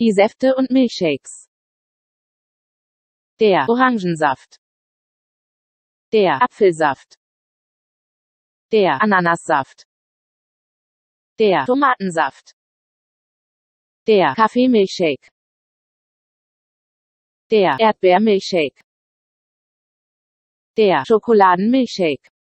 Die Säfte und Milchshakes. Der Orangensaft. Der Apfelsaft. Der Ananassaft. Der Tomatensaft. Der Kaffeemilchshake. Der Erdbeermilchshake. Der Schokoladenmilchshake.